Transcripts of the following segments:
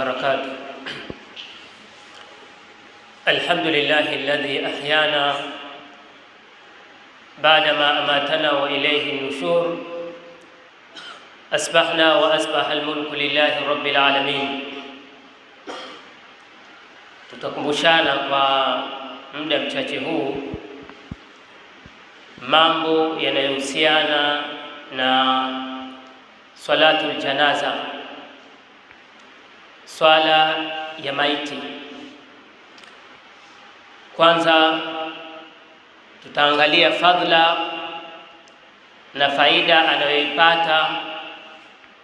وبركاته. الحمد لله الذي أحيانا بعدما أماتنا وإليه النشور أسبحنا وأسبح الملك لله رب العالمين. Tutakumbushana kwa muda mchache huu mambo yanayohusiana na swalatul janaza, swala ya maiti. Kwanza tutaangalia fadhila na faida anayoipata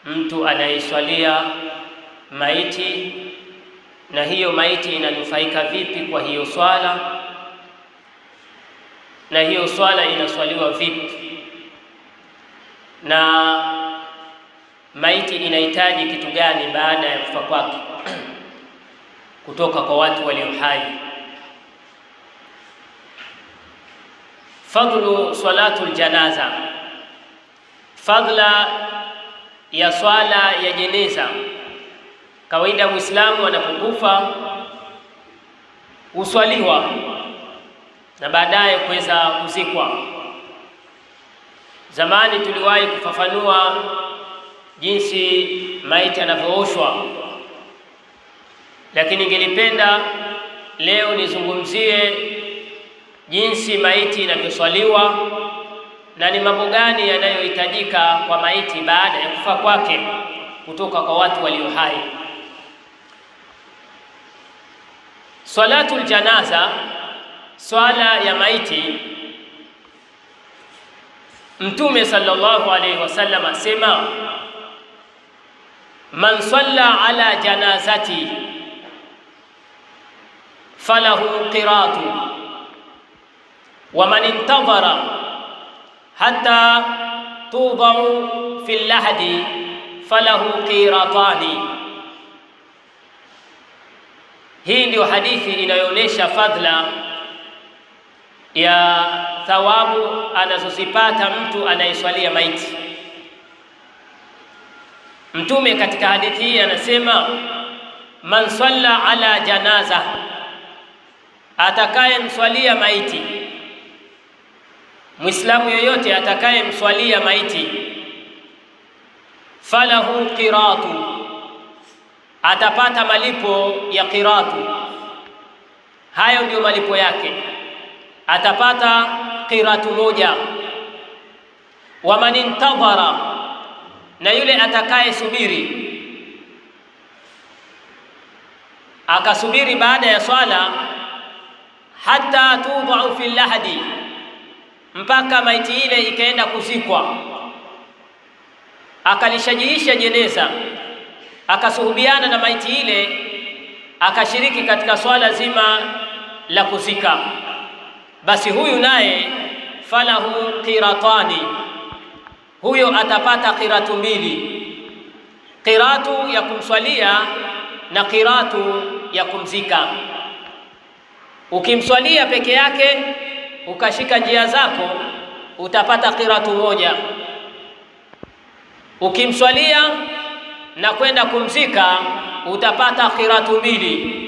mtu anayeswalia maiti na hiyo maiti inanufaika vipi kwa hiyo swala, na hiyo swala inaswaliwa vipi, na maiti inahitaji kitu gani baada ya kufa kwake kutoka kwa watu walio hai. Fadhlu salatul janaza, fadla ya swala ya jeneza. Kawaida Muislamu anapokufa huswaliwa na baadaye kuweza kuzikwa. Zamani tuliwahi kufafanua jinsi maiti anavyooshwa, lakini ningelipenda leo nizungumzie jinsi maiti inavyoswaliwa na ni mambo gani yanayohitajika kwa maiti baada ya kufa kwake kutoka kwa watu walio hai. Swalatul janaza, swala ya maiti, Mtume sallallahu alayhi wasallam asema, man salla ala janazati falahu qiratu wa man intadhara hatta tudau fi lahdi falahu qiratani. Hii ndio hadithi inayoonyesha fadhila ya thawabu anazozipata mtu anayeswalia maiti. Mtume katika hadithi hii anasema, man salla ala janaza, atakayemswalia maiti, Muislamu yoyote atakayemswalia maiti, falahu qiratu atapata malipo ya qiratu. Hayo ndiyo malipo yake, atapata qiratu moja. Wa man intadhara, na yule atakaye subiri. Akasubiri baada ya swala, hata tudau fi lahdi, mpaka maiti ile ikaenda kuzikwa, akalishajiisha jeneza akasuhubiana na maiti ile akashiriki katika swala zima la kuzika, basi huyu naye falahu qiratani, huyo atapata qiratu mbili, qiratu ya kumswalia na qiratu ya kumzika. Ukimswalia peke yake ukashika njia zako utapata qiratu moja, ukimswalia na kwenda kumzika utapata qiratu mbili.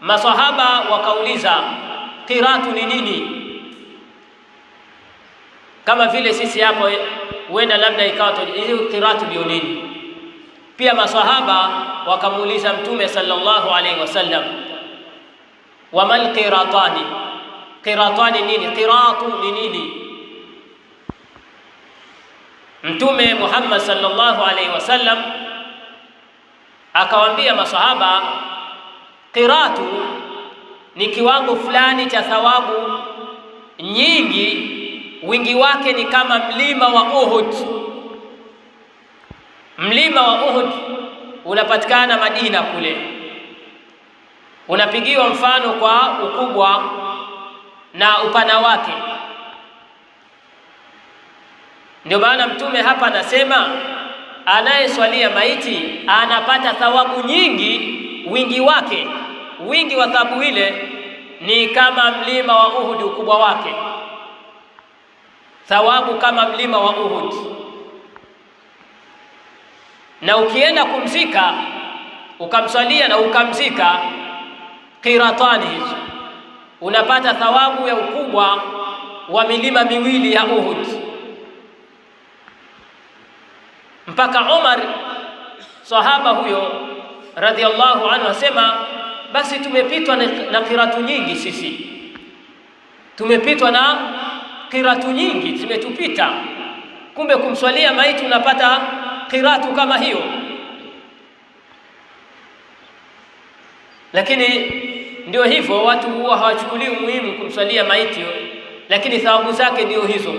Masahaba wakauliza qiratu ni nini? Kama vile sisi hapo huenda labda ikawa hiyo ndio nini? Pia masahaba wakamuuliza Mtume sallallahu alaihi wasallam, wamal qiratani, qiratani nini? Qiratu ni nini? Mtume Muhammad sallallahu alaihi wasallam akawaambia masahaba, qiratu ni kiwango fulani cha thawabu nyingi, wingi wake ni kama mlima wa Uhud. Mlima wa Uhud unapatikana Madina kule, unapigiwa mfano kwa ukubwa na upana wake. Ndio maana Mtume hapa anasema anayeswalia maiti anapata thawabu nyingi, wingi wake, wingi wa thawabu ile ni kama mlima wa Uhud, ukubwa wake, thawabu kama mlima wa Uhud. Na ukienda kumzika ukamswalia na ukamzika, qiratani hizo unapata thawabu ya ukubwa wa milima miwili ya Uhud. Mpaka Umar sahaba huyo radhiallahu anhu asema, basi tumepitwa na, kiratu nyingi sisi, tumepitwa na kiratu nyingi zimetupita. Kumbe kumswalia maiti unapata kiratu kama hiyo, lakini ndio hivyo, watu huwa hawachukulii umuhimu kumswalia maiti, lakini thawabu zake ndio hizo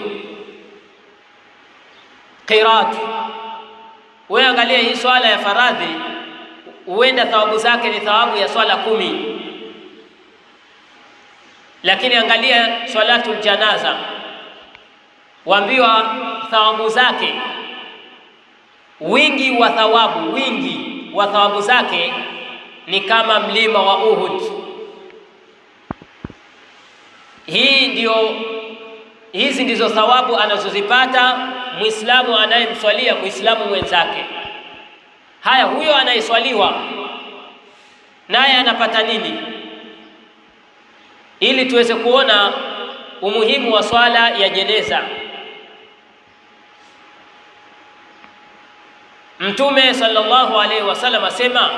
qiratu. Wewe angalia hii swala ya faradhi, huenda thawabu zake ni thawabu ya swala kumi, lakini angalia swalatul janaza, waambiwa thawabu zake, wingi wa thawabu, wingi wa thawabu zake ni kama mlima wa Uhud. Hii ndio, hizi ndizo thawabu anazozipata Muislamu anayemswalia Muislamu mwenzake. Haya, huyo anayeswaliwa naye anapata nini? Ili tuweze kuona umuhimu wa swala ya jeneza. Mtume sallallahu alaihi wasallam asema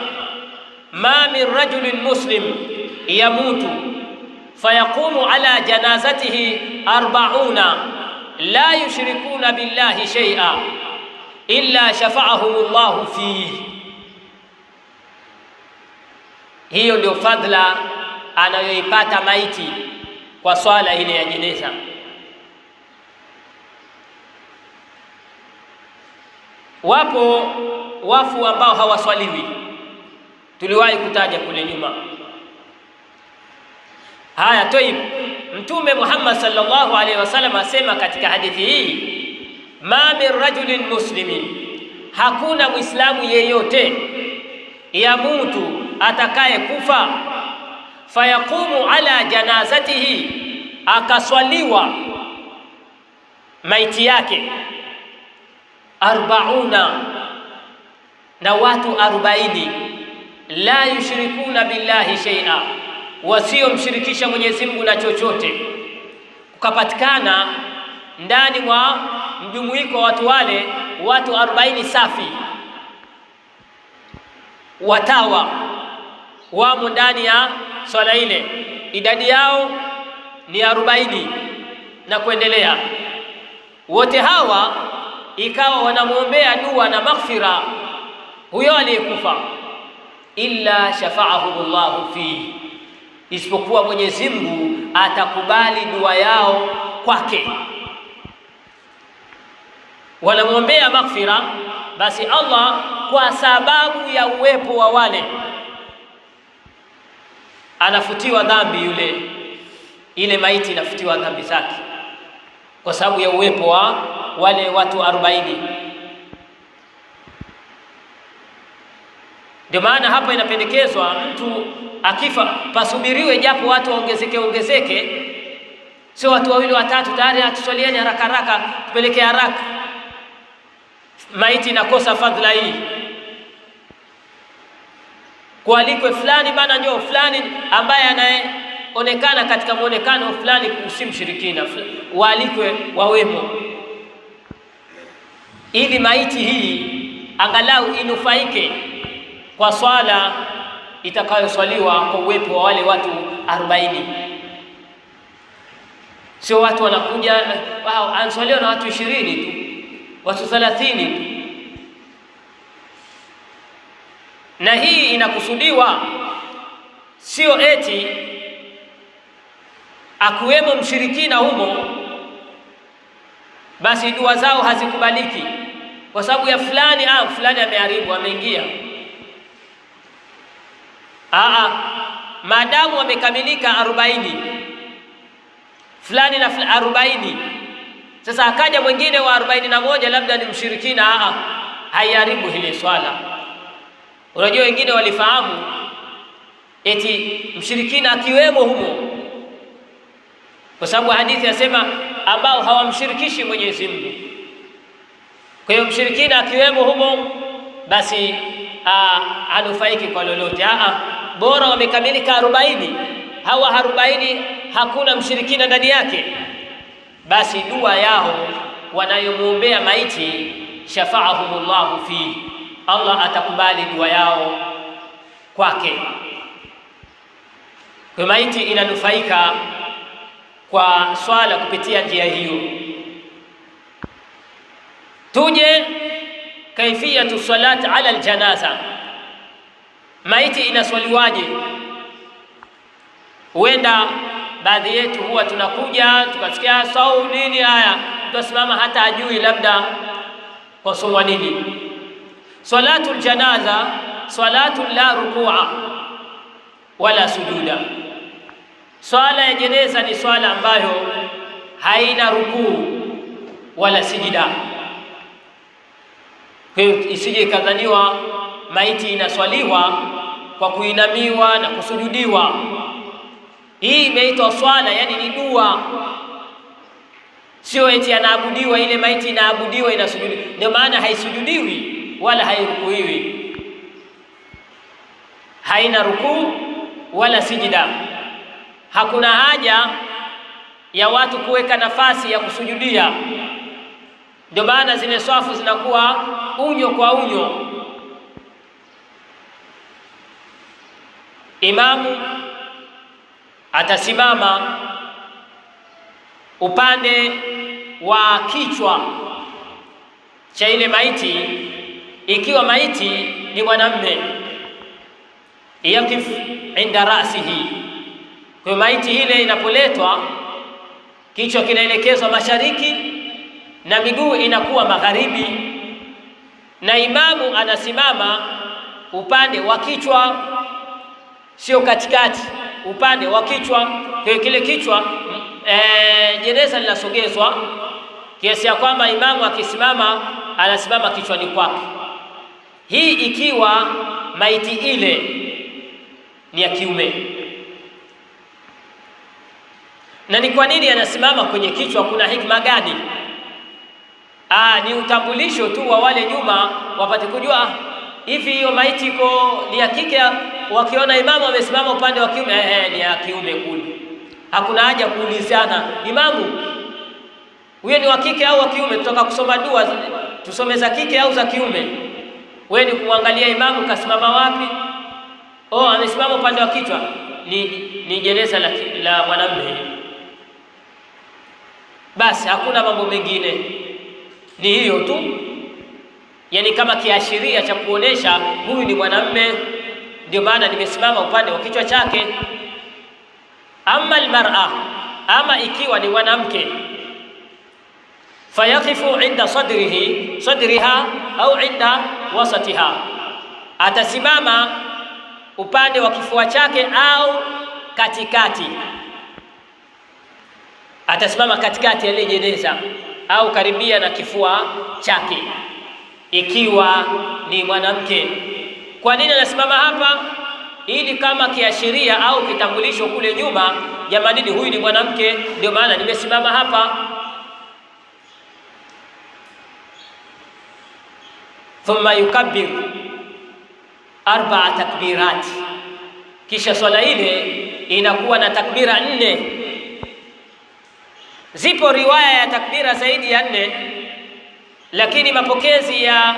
ma min rajulin muslim yamutu fayaqumu ala janazatihi arbauna la yushrikuna billahi shay'a illa shafa'ahum llahu fihi. Hiyo ndio fadhila anayoipata maiti kwa swala ile ya jeneza. Wapo wafu ambao hawaswaliwi, tuliwahi kutaja kule nyuma. Haya, toib, Mtume Muhammad sallallahu alaihi wasallam asema katika hadithi hii, ma min rajulin muslimin, hakuna mwislamu yeyote yamutu, atakaye kufa, fayaqumu ala janazatihi, akaswaliwa maiti yake arbauna, na watu arobaini, la yushrikuna billahi shay'a wasiomshirikisha Mwenyezi Mungu na chochote, kukapatikana ndani mwa mjumuiko wa watu wale watu arobaini safi, watawa wamo ndani ya swala ile, idadi yao ni arobaini na kuendelea. Wote hawa ikawa wanamwombea dua na maghfira. Huyo aliyekufa, illa shafa'ahu llahu fihi. Isipokuwa Mwenyezi Mungu atakubali dua yao kwake. Wanamwombea maghfira, basi Allah kwa sababu ya uwepo wa wale anafutiwa dhambi yule, ile maiti inafutiwa dhambi zake. Kwa sababu ya uwepo wa wale watu arobaini. Ndio maana hapa inapendekezwa mtu akifa pasubiriwe japo watu waongezeke ongezeke, sio watu wawili watatu tayari atuswalieni haraka haraka tupeleke haraka, maiti inakosa fadhila hii. Kualikwe fulani bana, njoo fulani ambaye anayeonekana katika mwonekano fulani si mshirikina, waalikwe wawemo, ili maiti hii angalau inufaike kwa swala itakayoswaliwa kwa uwepo wa wale watu arobaini. Sio watu wanakuja wow, answaliwa na watu ishirini tu, watu thelathini tu. Na hii inakusudiwa sio eti akuwemo mshirikina humo, basi dua zao hazikubaliki kwa sababu ya fulani. Ah, fulani ameharibu, ameingia Ah, maadamu amekamilika arobaini fulani na arobaini, sasa akaja mwingine wa arobaini na moja labda ni mshirikina, Ah, haiharibu hili swala. Unajua wengine walifahamu eti mshirikina akiwemo humo, kwa sababu hadithi yasema ambao hawamshirikishi Mwenyezi Mungu. Kwa hiyo mshirikina akiwemo humo, basi hanufaiki kwa lolote. Bora wamekamilika arobaini, hawa arobaini hakuna mshirikina ndani yake, basi dua yao wanayomwombea maiti shafaahumullahu fi, Allah atakubali dua yao kwake. Kwa maiti inanufaika kwa swala kupitia njia hiyo. Tuje kaifiyatu salat ala aljanaza, maiti inaswaliwaje? Huenda baadhi yetu huwa tunakuja tukasikia sau nini, haya tutasimama hata ajui labda kwasomwa nini. Salatu ljanaza salatu la rukua wala sujuda. Swala ya jeneza ni swala ambayo haina rukuu wala sijida. Kwa hiyo isije ikadhaniwa maiti inaswaliwa kwa kuinamiwa na kusujudiwa. Hii imeitwa swala, yani ni dua, sio eti anaabudiwa. Ile maiti inaabudiwa, inasujudiwa. Ndio maana haisujudiwi wala hairukuiwi, haina rukuu wala sijida. Hakuna haja ya watu kuweka nafasi ya kusujudia. Ndio maana zile swafu zinakuwa unyo kwa unyo. Imamu atasimama upande wa kichwa cha ile maiti, ikiwa maiti ni mwanamme, yakif inda rasihi. Kwa maiti ile inapoletwa, kichwa kinaelekezwa mashariki na miguu inakuwa magharibi, na imamu anasimama upande wa kichwa, sio katikati, upande wa kichwa. Kwa kile kichwa e, jeneza linasogezwa kiasi ya kwamba imamu akisimama anasimama kichwani kwake. Hii ikiwa maiti ile ni ya kiume. Na ni kwa nini anasimama kwenye kichwa? Kuna hikma gani? Aa, ni utambulisho tu wa wale nyuma wapate kujua hivi hiyo maiti iko ni ya kike. Wakiona imamu amesimama upande wa kiume, eh, ni ya kiume kule. Hakuna haja kuulizana, imamu huyo ni wa kike au wa kiume? Tutaka kusoma dua, tusome za kike au za kiume? Wewe ni kumwangalia imamu kasimama wapi? Oh, amesimama upande wa kichwa, ni, ni jeneza la, la mwanamume. Basi hakuna mambo mengine. Ni hiyo tu, yani kama kiashiria cha kuonesha huyu ni mwanamme, ndio maana nimesimama upande wa kichwa chake. Ama almar'a, ama ikiwa ni mwanamke, fayaqifu inda sadrihi sadriha au inda wasatiha, atasimama upande wa kifua chake au katikati, atasimama katikati ya ile jeneza au karibia na kifua chake, ikiwa ni mwanamke. Kwa nini anasimama hapa? Ili kama kiashiria au kitambulisho kule nyuma, jamanini, huyu ni mwanamke, ndio maana nimesimama hapa. Thumma yukabbir arbaa takbirati, kisha swala ile inakuwa na takbira nne. Zipo riwaya ya takbira zaidi ya nne, lakini mapokezi ya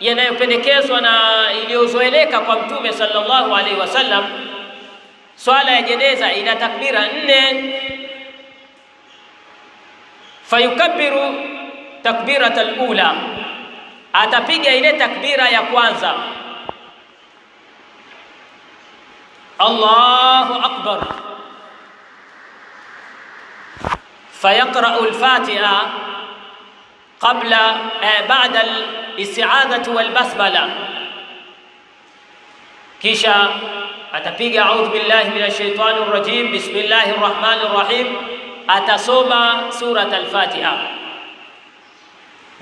yanayopendekezwa na iliyozoeleka kwa Mtume sallallahu alaihi wasallam, swala ya jeneza ina takbira nne. Fayukabbiru takbirata alula, atapiga ile takbira ya kwanza, Allahu akbar فيقرأ الفاتحة قبل آه، بعد الاستعاذة والبسملة. كيشا أتبقى أعوذ بالله من الشيطان الرجيم. بسم الله الرحمن الرحيم. أتصوم سورة الفاتحة.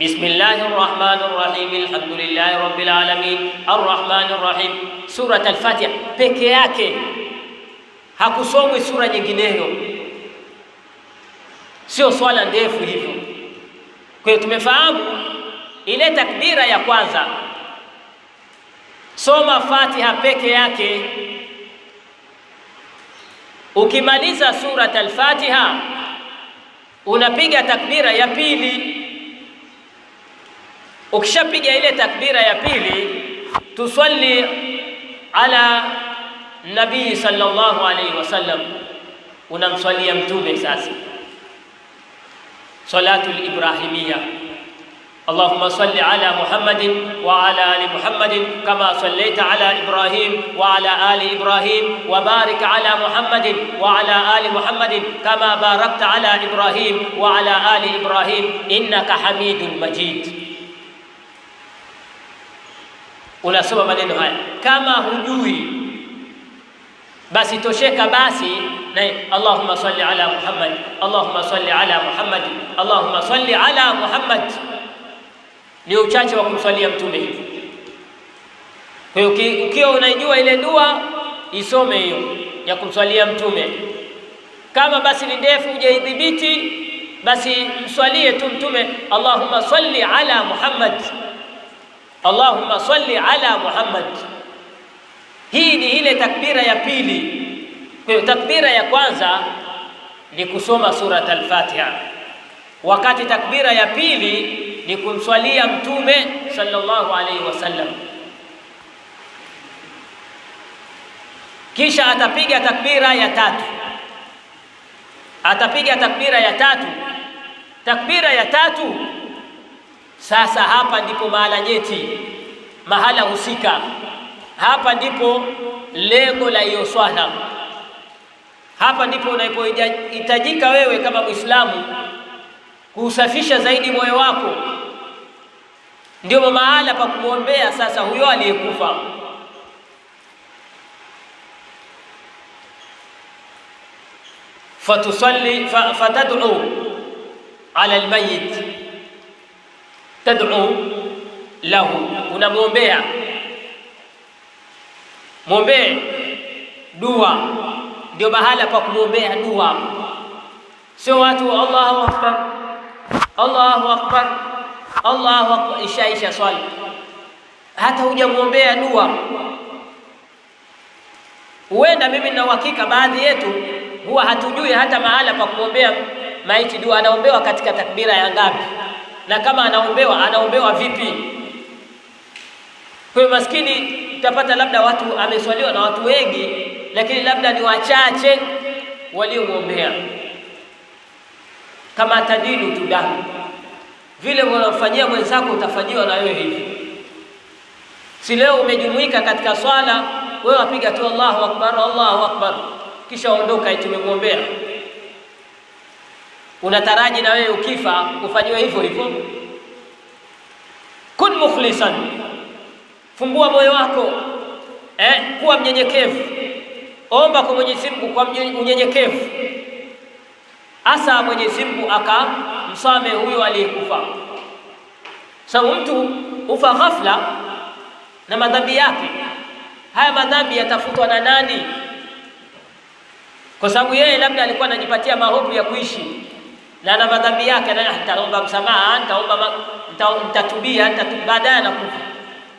بسم الله الرحمن الرحيم. الحمد لله رب العالمين. الرحمن الرحيم. سورة الفاتحة. بكياكي. هكو صومي سورة جنينو sio swala ndefu hivyo. Kwa hiyo tumefahamu ile takbira ya kwanza soma Fatiha peke yake. Ukimaliza surat al-Fatiha unapiga takbira ya pili. Ukishapiga ile takbira ya pili, tuswali ala nabii sallallahu alayhi wasallam, unamswalia mtume sasa salatu al-ibrahimiyya اللهم صل على محمد وعلى آل محمد كما صليت على إبراهيم وعلى آل إبراهيم وبارك على محمد وعلى آل محمد كما باركت على إبراهيم وعلى آل إبراهيم. إنك حميد مجيد. Unasoma maneno haya. Kama hujui basi tosheka basi na Allahumma salli ala Muhammad Allahumma salli ala Muhammad Allahumma salli ala Muhammad ni uchache wa kumswalia mtume hivi. Kwa hiyo ukiwa unaijua ile dua isome hiyo ya kumswalia mtume. Kama basi ni ndefu hujaidhibiti, basi mswalie tu mtume, Allahumma salli ala Muhammad, Allahumma salli ala Muhammad. Hii ni ile takbira ya pili. Kwa takbira ya kwanza ni kusoma surat al-Fatiha, wakati takbira ya pili ni kumswalia mtume sallallahu alaihi wasallam. Kisha atapiga takbira ya tatu, atapiga takbira ya tatu. Takbira ya tatu, sasa hapa ndipo mahala nyeti, mahala husika. Hapa ndipo lengo la hiyo swala, hapa ndipo unapohitajika wewe kama Muislamu kuusafisha zaidi moyo wako. Ndio mahala pa kumwombea sasa huyo aliyekufa. fatusalli fatad'u ala almayit, tad'u lahu, unamwombea mwombee dua, ndio mahala pa kumwombea dua, sio watu Allahu akbar Allahu akbar Allahu akbar, isha isha swali, hata hujamwombea dua. Huenda mimi nina uhakika baadhi yetu huwa hatujui hata mahala pa kumwombea maiti dua. Anaombewa katika takbira ya ngapi? Na kama anaombewa anaombewa vipi? Kwa maskini, utapata labda watu ameswaliwa na watu wengi, lakini labda ni wachache waliomwombea. Kama tadilu tuda vile unamfanyia mwenzako utafanyiwa na wewe hivi. Si leo umejumuika katika swala, wewe wapiga tu Allahu akbar, Allahu akbar, kisha ondoka, eti umemwombea. Unataraji na wewe ukifa ufanyiwe hivyo hivyo? Kun mukhlisan, fungua moyo wako eh, kuwa mnyenyekevu, omba kwa Mwenyezi Mungu kwa unyenyekevu, hasa Mwenyezi Mungu aka msame huyo aliyekufa. Sababu mtu ufa ghafla na madhambi yake. Haya madhambi yatafutwa na nani? Kwa sababu yeye labda alikuwa anajipatia mahofu ya kuishi na na madhambi yake, nitaomba msamaha, nitaomba nitatubia, baadaye anakufa,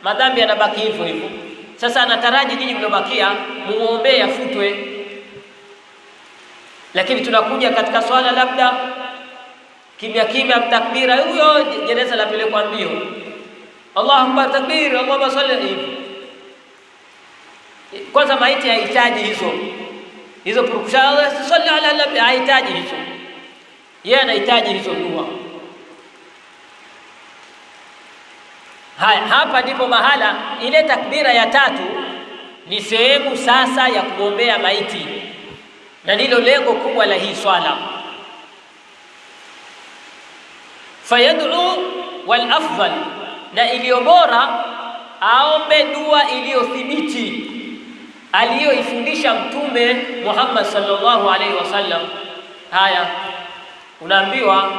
madhambi yanabaki hivyo hivyo. Sasa anataraji nyinyi mliobakia muombee yafutwe lakini tunakuja katika swala labda kimya kimya, takbira huyo, jeneza lapelekwa mbio, Allahu akbar, takbir, Allahumma salli. hivyo kwanza, maiti haihitaji hizo hizo purukusha, salli ala nabi, hizo, yeye anahitaji hizo dua. Haya, hapa ndipo mahala ile takbira ya tatu ni sehemu sasa ya kuombea maiti, na ndilo lengo kubwa la hii swala fayad'u wal afdal, na iliyo bora aombe dua iliyothibiti aliyoifundisha Mtume Muhammad sallallahu alaihi wasallam. Haya, unaambiwa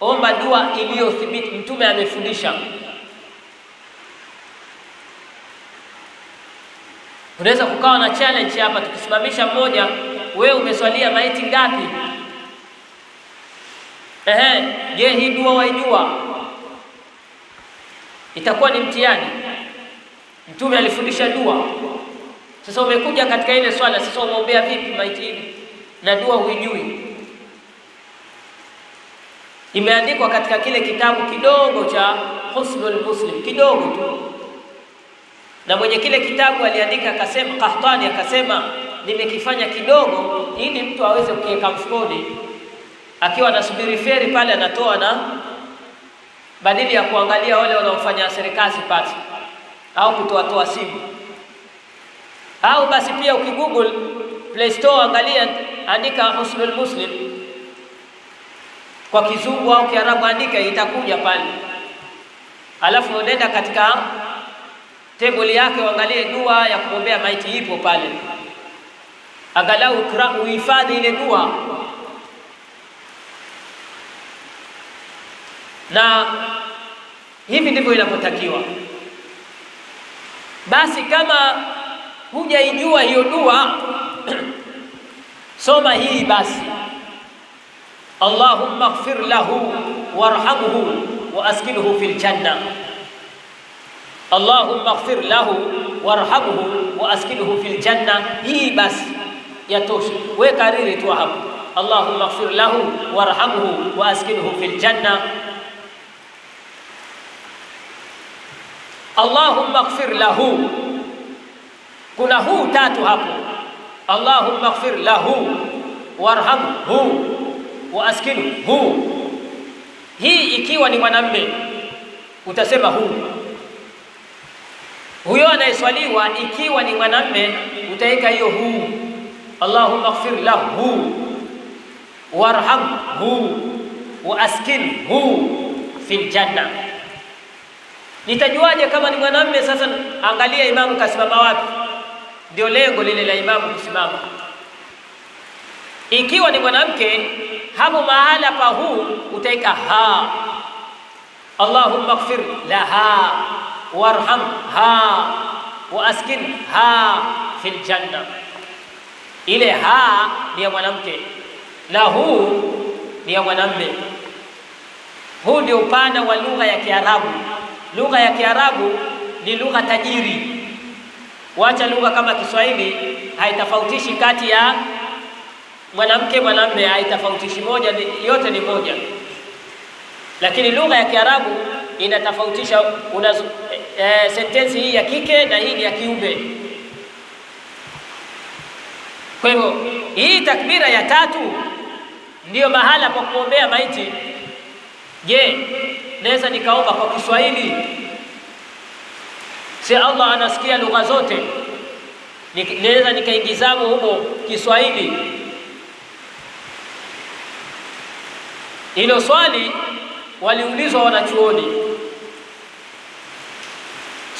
omba dua iliyothibiti, Mtume amefundisha. Unaweza kukawa na challenge hapa, tukisimamisha mmoja, wewe umeswalia maiti ngapi? Ehe, je, hii dua waijua? Itakuwa ni mtihani. Mtume alifundisha dua. Sasa umekuja katika ile swala, sasa umeombea vipi maiti hili na dua huijui? Imeandikwa katika kile kitabu kidogo cha Husnul Muslim, kidogo tu, na mwenye kile kitabu aliandika akasema, Qahtani akasema, nimekifanya kidogo ili mtu aweze kukiweka mfukoni, akiwa anasubiri feri pale, anatoa na badili ya kuangalia wale wanaofanya serikali pasi au kutoatoa simu. Au basi pia ukigoogle Play Store, angalia, andika Husnul Muslim. Kwa Kizungu au Kiarabu, andika, itakuja pale. Alafu unaenda katika table yake uangalie dua ya kumwombea maiti, ipo pale, angalau uhifadhi ile dua na hivi ndivyo inavyotakiwa. Basi kama hujaijua hiyo dua soma hii basi, Allahumma ighfir lahu warhamhu wa askilhu fil janna. Allahumma ighfir lahu warhamhu wa askinhu fil janna. Hii basi yatosha, we kariri tu hapo, Allahumma ighfir lahu warhamhu wa askinhu fil janna Allahumma ighfir lahu, kuna huu tatu hapo. Allahumma ighfir lahu warhamhu wa askinhu. Hii ikiwa ni mwanamme utasema huu. Huyo anayeswaliwa ikiwa ni mwanamme utaweka hiyo huu. Allahumma ighfir lahu warhamhu wa askinhu fil janna. Nitajuaje kama ni mwanamme? Sasa angalia imamu kasimama wapi, ndio lengo lile la imamu kusimama. Ikiwa ni mwanamke, hapo mahala pa huu utaika ha, Allahumma ighfir laha warhamha wa fi fil janna. Ile ha ni ya mwanamke na huu ni ya mwanamme. Huu ndio upana wa lugha ya Kiarabu. Lugha ya Kiarabu ni lugha tajiri. Wacha lugha kama Kiswahili haitofautishi kati ya mwanamke mwanamme, haitofautishi moja, yote ni moja. Lakini lugha ya Kiarabu inatofautisha e, sentensi hii ya kike na hii ni ya kiume. Kwa hivyo hii takbira ya tatu ndiyo mahala pa kuombea maiti. Je, naweza nikaomba kwa Kiswahili? Si Allah anasikia lugha zote, naweza nikaingizamo humo Kiswahili? Hilo swali waliulizwa wanachuoni.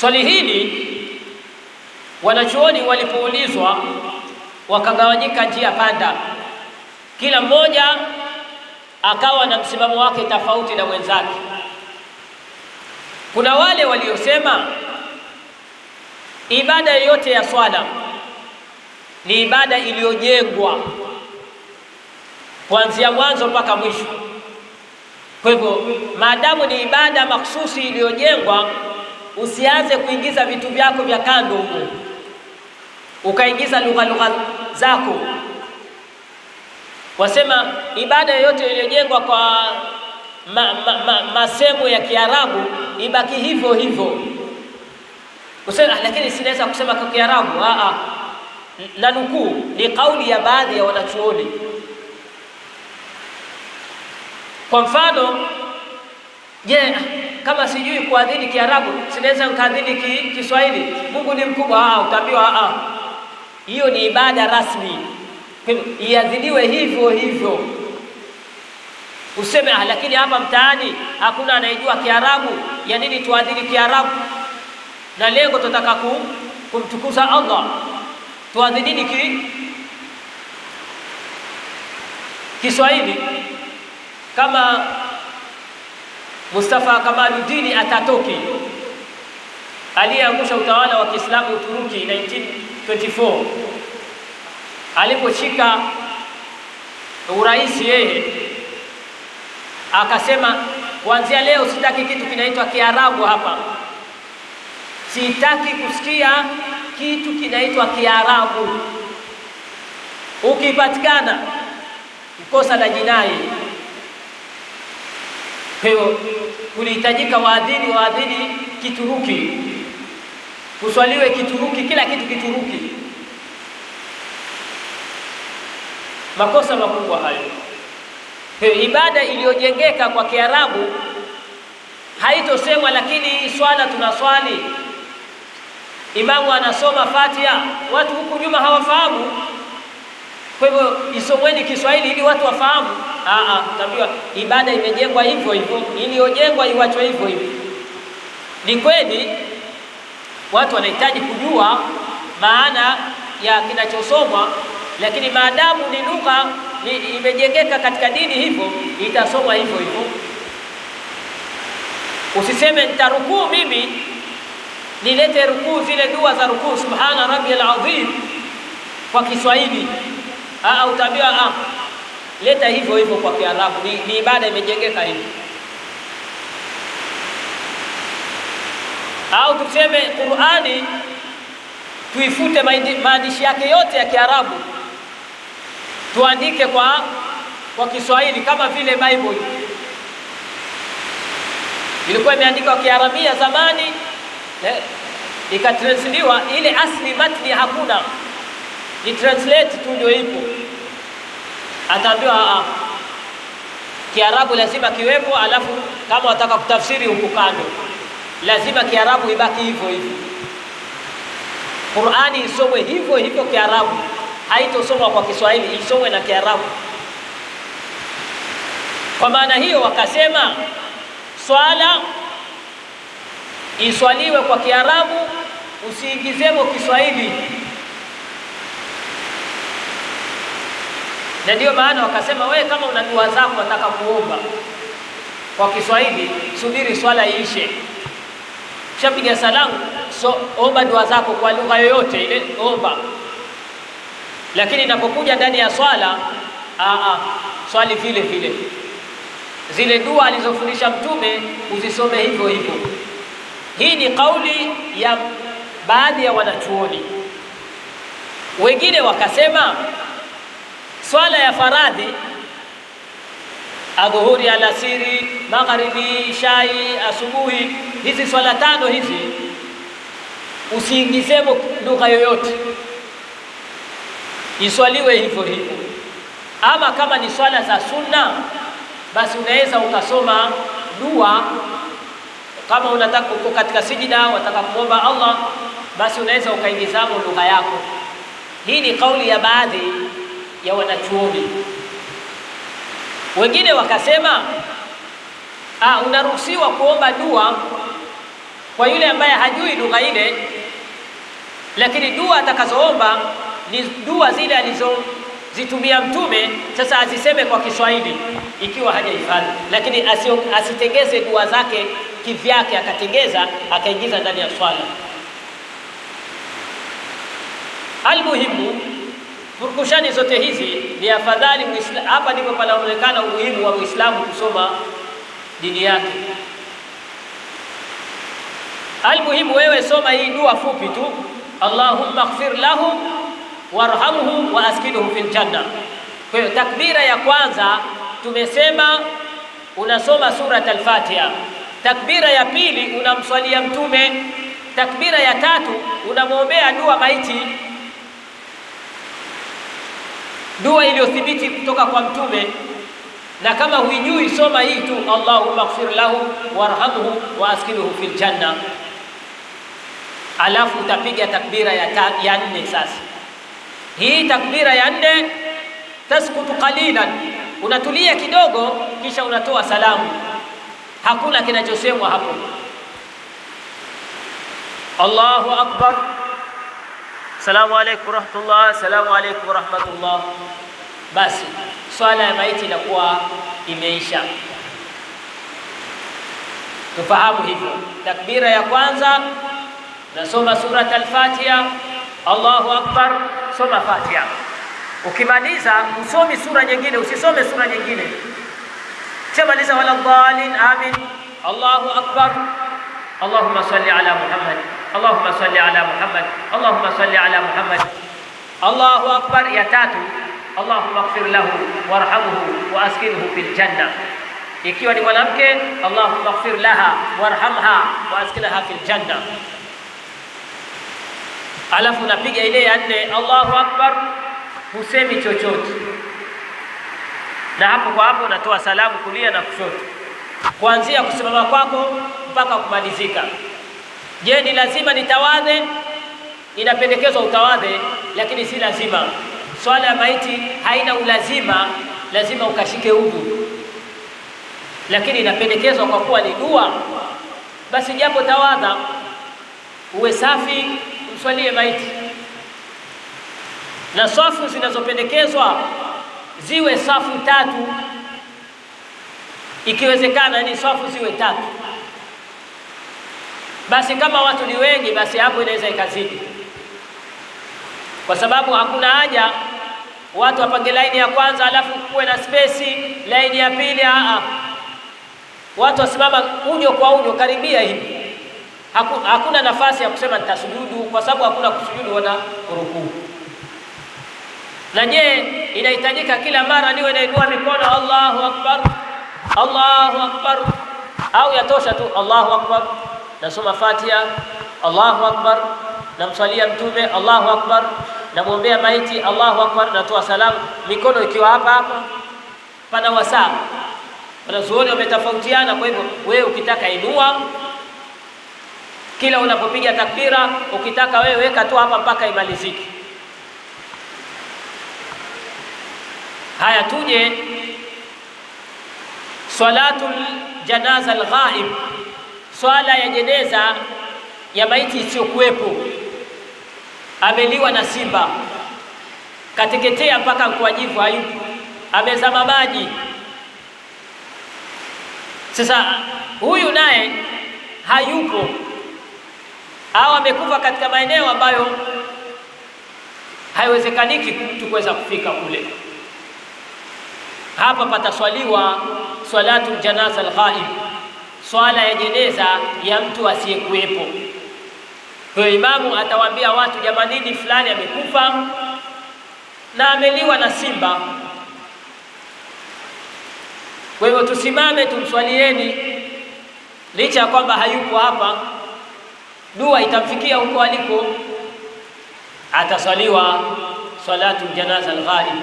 Swali hili wanachuoni walipoulizwa wakagawanyika njia panda, kila mmoja akawa na msimamo wake tofauti na mwenzake. Kuna wale waliosema ibada yoyote ya swala ni ibada iliyojengwa kuanzia mwanzo mpaka mwisho. Kwa hivyo, maadamu ni ibada maksusi iliyojengwa, usianze kuingiza vitu vyako vya kando huko, ukaingiza lugha lugha zako. Wasema ibada yoyote iliyojengwa kwa ma, ma, ma, masemo ya Kiarabu ibaki hivyo hivyo. Usema lakini sinaweza kusema kwa Kiarabu. A, na nukuu ni kauli ya baadhi ya wanachuoni. Kwa mfano, je, yeah, kama sijui kuadhini Kiarabu sinaweza nikaadhini ki, Kiswahili? Mungu ni mkubwa. Ah, Utaambiwa ah, hiyo ni ibada rasmi, iadhiniwe hivyo hivyo. Useme ah, lakini hapa mtaani hakuna anayejua Kiarabu, ya nini tuadhini Kiarabu? Na lengo tunataka kumtukuza Allah, tuadhinini ki Kiswahili kama Mustafa Kamaluddin Atatoki aliyeangusha utawala wa Kiislamu Uturuki 1924 aliposhika urais, yeye akasema kuanzia leo sitaki kitu kinaitwa Kiarabu hapa, sitaki kusikia kitu kinaitwa Kiarabu. Ukipatikana mkosa la jinai. Hiyo kulihitajika waadhini waadhini Kituruki, kuswaliwe Kituruki, kila kitu Kituruki. Makosa makubwa hayo. Ibada iliyojengeka kwa Kiarabu haitosemwa, lakini swala tunaswali, imamu anasoma Fatiha, watu huku nyuma hawafahamu kwa hivyo isomweni Kiswahili ili watu wafahamu. Utaambiwa ibada imejengwa hivyo hivyo, iliyojengwa iwachwe hivyo hivyo. Ni kweli watu wanahitaji kujua maana ya kinachosomwa, lakini maadamu ni lugha imejengeka katika dini hivyo, itasomwa hivyo hivyo. Usiseme nitarukuu mimi nilete rukuu, zile dua za rukuu, subhana rabbiyal azim kwa Kiswahili Ah, utaambiwa ah, leta hivyo hivyo kwa Kiarabu. Ni, ni ibada imejengeka hivi. Au tuseme Qur'ani tuifute maandishi yake yote ya Kiarabu tuandike kwa kwa Kiswahili kama vile Bible ilikuwa imeandikwa Kiarabia zamani eh, ikatransliwa ile asli matni hakuna ni translate tu ndio ipo. Ataambiwa a Kiarabu lazima kiwepo, alafu kama wataka kutafsiri huku kando, lazima Kiarabu ibaki hivyo hivyo. Qur'ani isomwe hivyo hivyo Kiarabu, haitosomwa kwa Kiswahili, isomwe na Kiarabu. Kwa maana hiyo wakasema swala iswaliwe kwa Kiarabu, usiingizemo Kiswahili. Na ndio maana wakasema, wewe kama una dua zako unataka kuomba kwa Kiswahili, subiri swala iishe, ushapiga salamu, so omba dua zako kwa lugha yoyote ile, omba. Lakini inapokuja ndani ya swala, aa, swali vile vile, zile dua alizofundisha Mtume uzisome hivyo hivyo. Hii ni kauli ya baadhi ya wanachuoni. Wengine wakasema swala ya faradhi adhuhuri, alasiri, magharibi, shai, asubuhi, hizi swala tano hizi usiingizemo lugha yoyote, iswaliwe hivyo hivyo. Ama kama ni swala za sunna, basi unaweza ukasoma dua kama unataka uko katika sijida, unataka kumwomba Allah, basi unaweza ukaingizamo lugha yako. Hii ni kauli ya baadhi ya wanachuoni. Wengine wakasema ah, unaruhusiwa kuomba dua kwa yule ambaye hajui lugha ile, lakini dua atakazoomba ni dua zile alizozitumia Mtume. Sasa aziseme kwa Kiswahili ikiwa hajahifadhi, lakini asitengeze dua zake kivyake, akatengeza akaingiza ndani ya swala. Almuhimu, purukushani zote hizi ni afadhali. Hapa ndipo panaonekana umuhimu wa Muislamu kusoma dini yake. Almuhimu, wewe soma hii dua fupi tu, Allahumma ighfir lahum warhamhum wa askinhum fil janna. Kwa hiyo takbira ya kwanza tumesema unasoma surat al-Fatiha. Takbira ya pili unamswalia Mtume. Takbira ya tatu unamwombea dua maiti dua iliyothibiti kutoka kwa Mtume, na kama huijui soma hii tu, Allahumma ighfir lahu warhamhu wa askinhu fil janna. Alafu utapiga takbira ya, ta, ya nne. Sasa hii takbira ya nne, taskutu qalilan, unatulia kidogo, kisha unatoa salamu. Hakuna kinachosemwa hapo. Allahu akbar Salamu alaykum rahmatullah, salamu alaykum rahmatullah. Basi swala ya maiti inakuwa imeisha. Tufahamu hivyo. Takbira ya kwanza nasoma surat al-Fatiha, Allahu akbar, soma Fatiha. Ukimaliza usomi sura nyingine, usisome sura nyingine. Kishamaliza wala dhalin, amin, Allahu akbar, Allahumma salli ala Muhammad Salli ala Muhammad, Allahumma salli ala Muhammad. Allahu akbar. Ya tatu, Allahumma ighfir lahu warhamhu wa askinhu fil janna. Ikiwa ni mwanamke, Allahumma ighfir laha warhamha wa askinha fil janna. Alafu napiga ile ya nne, Allahu akbar, husemi chochote, na hapo kwa hapo unatoa salamu kulia na kushoto, kuanzia kusimama kwako mpaka kumalizika. Je, ni lazima nitawadhe? Inapendekezwa utawadhe, lakini si lazima. Swala ya maiti haina ulazima, lazima ukashike udhu, lakini inapendekezwa kwa kuwa ni dua, basi japo tawadha, uwe safi, mswalie maiti. Na safu zinazopendekezwa ziwe safu tatu, ikiwezekana ni safu ziwe tatu. Basi kama watu ni wengi, basi hapo inaweza ikazidi, kwa sababu hakuna haja watu wapange laini ya kwanza alafu kuwe na spesi laini ya pili. Aa, watu wasimama unyo kwa unyo karibia hivi, Haku, hakuna nafasi ya kusema nitasujudu, kwa sababu hakuna kusujudu wala kurukuu. Na je, inahitajika kila mara niwe nainua mikono Allahu akbar, Allahu akbar, au yatosha tu Allahu akbar nasoma Fatiha, Allahu akbar, namswalia Mtume, Allahu akbar, namwombea maiti, Allahu akbar, natoa salamu, mikono ikiwa hapa hapa. Pana wasaa, wanazuoni wametofautiana. Kwa hivyo wewe ukitaka inua. Kila unapopiga takbira, ukitaka wewe weka tu hapa mpaka imalizike. Haya, tuje. Swalatul janaza alghaib swala ya jeneza ya maiti isiyokuwepo, ameliwa na simba, kateketea mpaka mkoajivu hayupo, amezama maji. Sasa huyu naye hayupo, au amekufa katika maeneo ambayo haiwezekaniki mtu kuweza kufika kule. Hapa pataswaliwa swalatu janaza alghaib swala ya jeneza ya mtu asiyekuwepo. Kwa imamu atawaambia watu, jamanini, fulani amekufa na ameliwa na simba. Kwa hivyo tusimame tumswalieni, licha ya kwamba hayupo hapa, dua itamfikia huko aliko, ataswaliwa salatu janaza alghaib.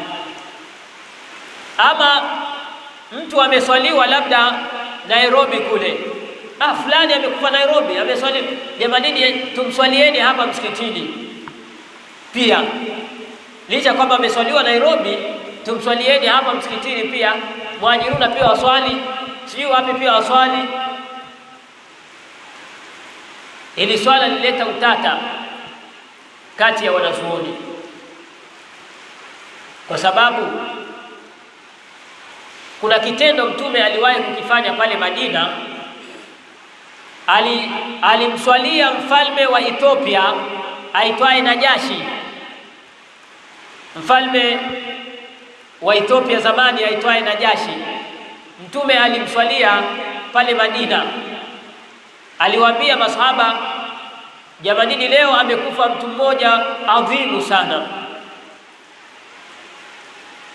Ama mtu ameswaliwa labda Nairobi kule, ah, fulani amekufa Nairobi, ameswali. Jamanini, tumswalieni hapa msikitini pia, licha kwamba ameswaliwa Nairobi, tumswalieni hapa msikitini pia. Mwajiruna pia waswali, sijui wapi pia waswali. Ili swala lileta utata kati ya wanazuoni, kwa sababu kuna kitendo Mtume aliwahi kukifanya pale Madina. Ali alimswalia mfalme wa Ethiopia aitwaye Najashi, mfalme wa Ethiopia zamani aitwaye Najashi. Mtume alimswalia pale Madina, aliwaambia masahaba, jamanini, leo amekufa mtu mmoja adhimu sana,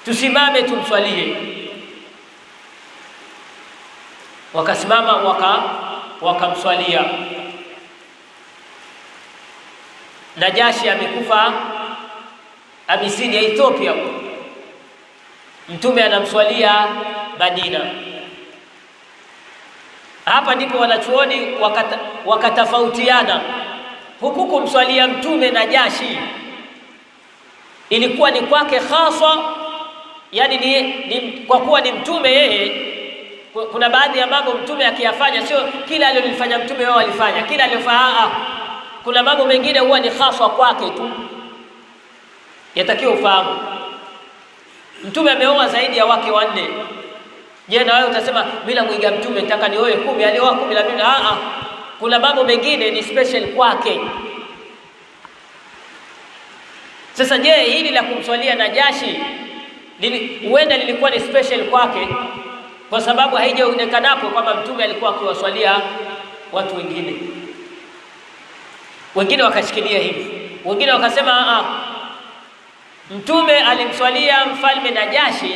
tusimame tumswalie. Wakasimama waka wakamswalia. Najashi amekufa Abisinia, Ethiopia. Mtume anamswalia Madina. Hapa ndipo wanachuoni wakata, huku kumswalia mtume Najashi ilikuwa ni kwake haswa, yani ni, ni, kwa kuwa ni mtume yeye kuna baadhi ya mambo mtume akiyafanya, sio kila alilofanya mtume wao alifanya kila aliyofanya. Kuna mambo mengine huwa ni haswa kwake tu, yatakiwa ufahamu. Mtume ameoa zaidi ya wake wanne. Je, na wewe utasema bila mwiga mtume nataka nioe kumi? Alioa kumi na mbili. Ah, kuna mambo mengine ni special kwake. Sasa je, hili la kumswalia Najashi huenda li, lilikuwa ni special kwake kwa sababu haijaonekanapo kwamba mtume alikuwa akiwaswalia watu wengine. Wengine wakashikilia hivi, wengine wakasema ah, mtume alimswalia mfalme Najashi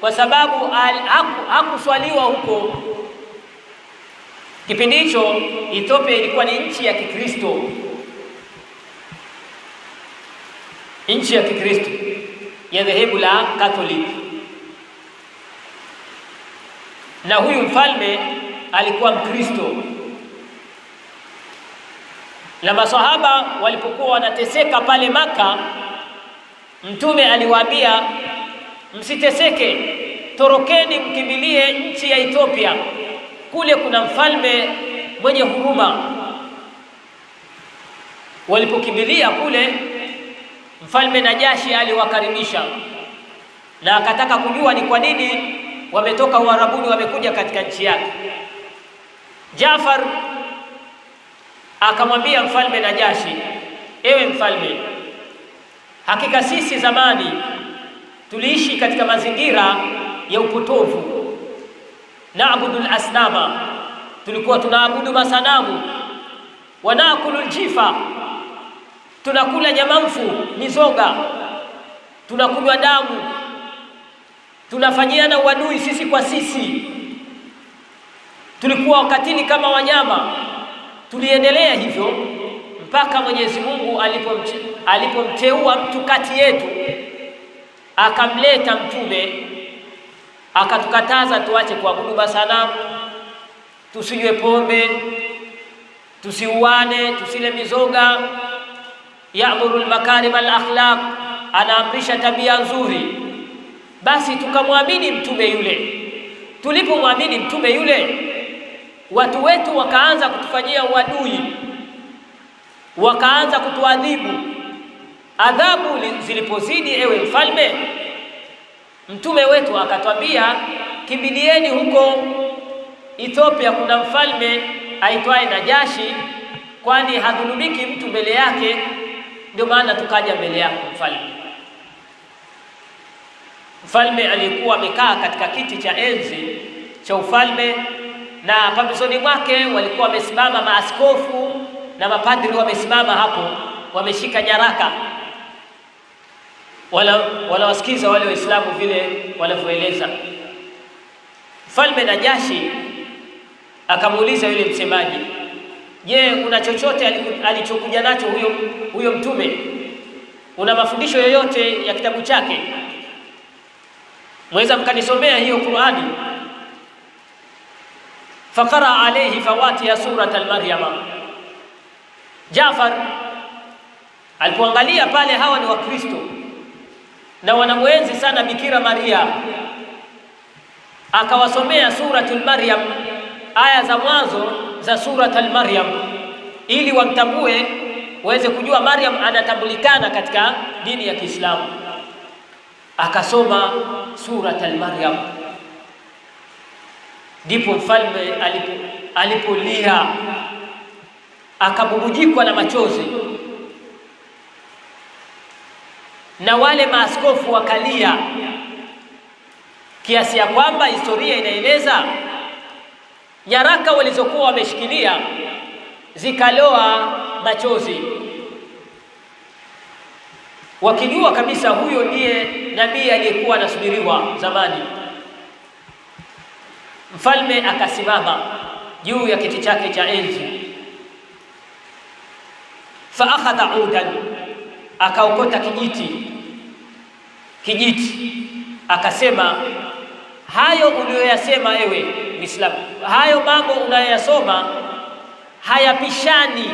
kwa sababu haku, hakuswaliwa huko kipindi hicho. Ethiopia ilikuwa ni nchi ya Kikristo, nchi ya Kikristo ya dhehebu la Katoliki, na huyu mfalme alikuwa Mkristo na masahaba walipokuwa wanateseka pale Maka, mtume aliwaambia msiteseke, torokeni, mkimbilie nchi ya Ethiopia, kule kuna mfalme mwenye huruma. Walipokimbilia kule, mfalme Najashi aliwakaribisha na akataka kujua ni kwa nini wametoka Uarabuni wamekuja katika nchi yake. Jafar akamwambia mfalme Najashi, ewe mfalme, hakika sisi zamani tuliishi katika mazingira ya upotovu, naabudu lasnama, tulikuwa tunaabudu masanamu, wanakulu ljifa, tunakula nyamamfu, mizoga, tunakunywa damu, tunafanyiana uadui sisi kwa sisi, tulikuwa wakatili kama wanyama tuliendelea hivyo mpaka Mwenyezi Mungu alipomteua mtu kati yetu akamleta mtume akatukataza tuache kuabudu masanamu, tusinywe pombe, tusiuane, tusile mizoga. Yamuru lmakarima alakhlaq, anaamrisha tabia nzuri. Basi tukamwamini mtume yule. Tulipomwamini mtume yule watu wetu wakaanza kutufanyia uadui, wakaanza kutuadhibu. Adhabu zilipozidi, ewe mfalme, mtume wetu akatwambia, kimbilieni huko Ethiopia, kuna mfalme aitwaye Najashi, kwani hadhulumiki mtu mbele yake. Ndio maana tukaja mbele yako mfalme. Mfalme aliyekuwa amekaa katika kiti cha enzi cha ufalme na pambizoni mwake walikuwa wamesimama maaskofu na mapadri wamesimama hapo, wameshika nyaraka, wanawasikiza wale Waislamu vile wanavyoeleza. Mfalme na jashi akamuuliza yule msemaji, je, kuna chochote alichokuja nacho huyo, huyo mtume? Una mafundisho yoyote ya kitabu chake? Mweza mkanisomea hiyo Qur'ani? Faqara alayhi fawatiha surat al-Maryama. Jafar alipoangalia pale, hawa ni Wakristo na wanamwenzi sana Bikira Maria, akawasomea suratul Maryam, aya za mwanzo za surat al-Maryam, ili wamtambue, waweze kujua Maryam anatambulikana katika dini ya Kiislamu. Akasoma surat al-Maryam. Ndipo mfalme alipolia akabubujikwa na machozi, na wale maaskofu wakalia, kiasi ya kwamba historia inaeleza nyaraka walizokuwa wameshikilia zikaloa machozi, wakijua kabisa huyo ndiye nabii aliyekuwa anasubiriwa zamani. Mfalme akasimama juu ya kiti chake cha enzi, fa akhadha udan, akaokota kijiti kijiti, akasema, hayo uliyoyasema ewe Muislamu, hayo mambo unayoyasoma hayapishani,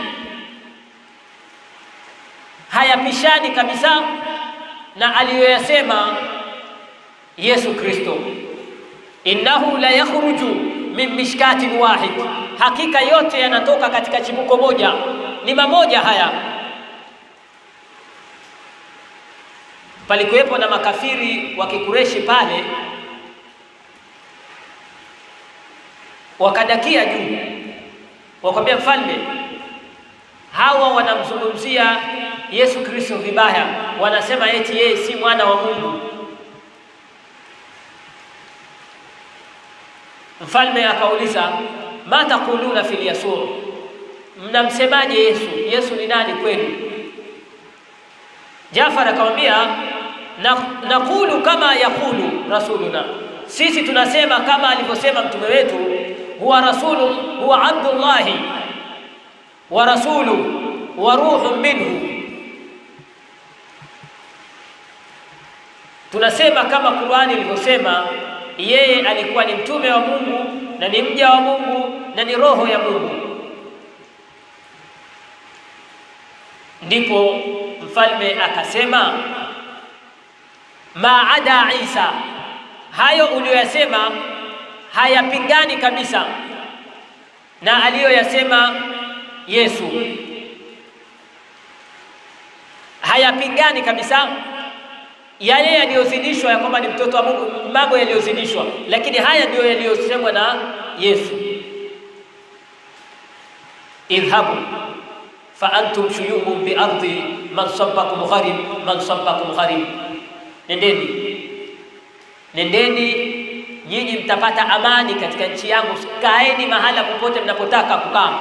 hayapishani kabisa na aliyoyasema Yesu Kristo. Innahu la yakhruju min mishkatin wahid, hakika yote yanatoka katika chimbuko moja, ni mamoja haya. Palikuwepo na makafiri wa Kikureshi pale, wakadakia juu, wakwambia mfalme, hawa wanamzungumzia Yesu Kristo vibaya, wanasema eti yeye si mwana wa Mungu. Mfalme akauliza ma taquluna fil yasur, mnamsemaje Yesu? Yesu ni nani kwenu? Jafar akamwambia naqulu kama yaqulu rasuluna, sisi tunasema kama alivyosema mtume wetu, huwa rasulu huwa abdullahi wa rasulu wa ruhu minhu. Tunasema kama Qur'ani ilivyosema, yeye alikuwa ni mtume wa Mungu na ni mja wa Mungu na ni roho ya Mungu. Ndipo mfalme akasema, maada Isa, hayo uliyoyasema hayapingani kabisa na aliyoyasema Yesu, hayapingani kabisa. Yale yaliyozidishwa ya kwamba ni mtoto wa Mungu, mambo yaliyozidishwa, lakini haya ndiyo yaliyosemwa na Yesu, idhhabu. Fa antum shuyubun bi ardi man sabbakum gharib man sabbakum gharib, nendeni. Nendeni, nyinyi mtapata amani katika nchi yangu, kaeni mahala popote mnapotaka kukaa.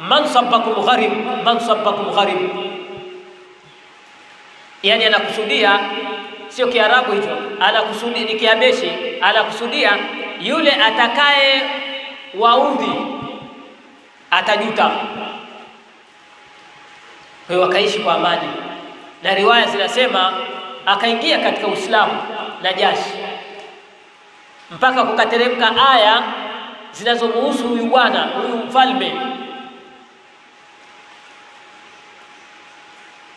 Man sabbakum gharib man sabbakum gharib, yani anakusudia sio Kiarabu hicho, anakusudia ni Kiabeshi, anakusudia yule atakaye waudhi atajuta. Kwa hiyo wakaishi kwa amani, na riwaya zinasema akaingia katika Uislamu na jashi mpaka kukateremka aya zinazomuhusu huyu bwana huyu mfalme.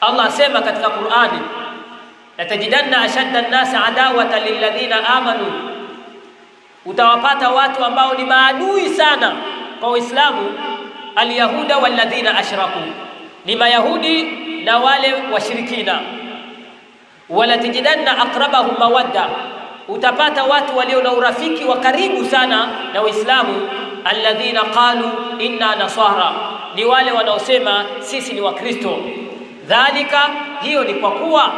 Allah asema katika Qur'ani latajidanna ashadda nnasi adawatan lilladhina amanu, utawapata watu ambao ni maadui sana kwa Waislamu, alyahuda walladhina ashraku, ni Mayahudi na wale washirikina. Walatajidanna aqrabahum mawadda, utapata watu walio na urafiki wa karibu sana na Uislamu, alladhina qalu inna nasara, ni wale wanaosema sisi ni Wakristo. Dhalika, hiyo ni kwa kuwa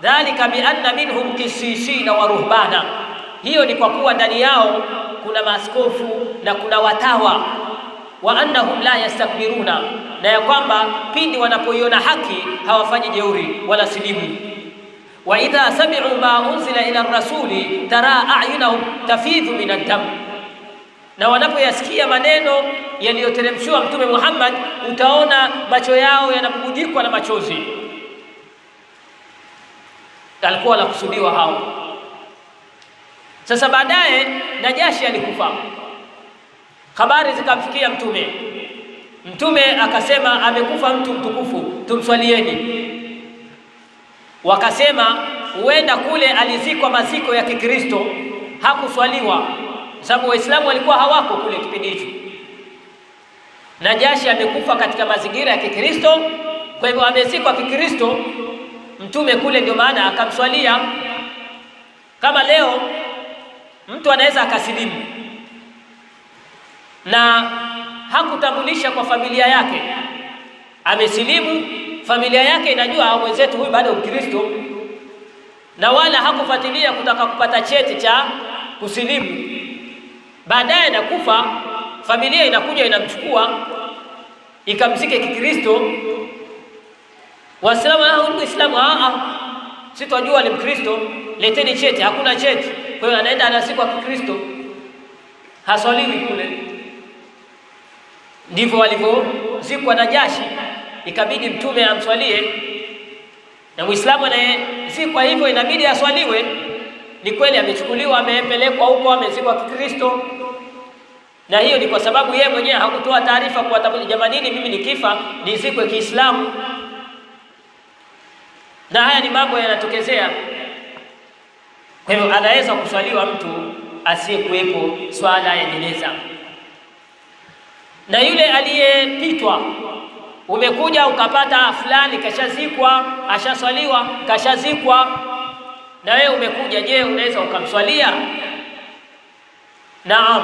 dhalika bianna minhum kisisina wa ruhbana, hiyo ni kwa kuwa ndani yao kuna maaskofu na kuna watawa. Wa annahum la yastakbiruna, na ya kwamba pindi wanapoiona haki hawafanyi jeuri wala silimu. Wa idha sami'u ma unzila ila rasuli tara a'yunahum tafidhu min ad-dam, na wanapoyasikia maneno yaliyoteremshiwa Mtume Muhammad utaona macho yao yanabubujikwa na machozi alikuwa anakusudiwa hao. Sasa baadaye Najashi alikufa, habari zikamfikia Mtume. Mtume akasema amekufa mtu mtukufu, tumswalieni. Wakasema huenda kule alizikwa maziko ya Kikristo, hakuswaliwa sababu Waislamu walikuwa hawako kule kipindi hicho. Najashi amekufa katika mazingira ya Kikristo, kwa hivyo amezikwa Kikristo Mtume kule ndio maana akamswalia. Kama leo mtu anaweza akasilimu na hakutambulisha kwa familia yake, amesilimu, familia yake inajua mwenzetu huyu bado Mkristo, na wala hakufuatilia kutaka kupata cheti cha kusilimu. Baadaye anakufa, familia inakuja inamchukua ikamzike Kikristo. Waislamu ah, Uislamu ah, ah, si twajua ni Mkristo, leteni cheti. Hakuna cheti, kwa hiyo anaenda anasikwa Kikristo, haswaliwi kule. Ndivyo walivyozikwa Najashi, ikabidi mtume amswalie, na Muislamu anayezikwa hivyo inabidi aswaliwe. Ni kweli amechukuliwa, amepelekwa huko, amezikwa Kikristo, na hiyo ni kwa sababu yeye mwenyewe hakutoa taarifa kwa tabuli, jamanini, mimi nikifa nizikwe Kiislamu na haya ni mambo yanatokezea. Kwa hivyo anaweza kuswaliwa mtu asiyekuwepo swala ya jeneza. Na yule aliyepitwa, umekuja ukapata fulani kashazikwa, ashaswaliwa, kashazikwa, na wewe umekuja, je, unaweza ukamswalia? Naam,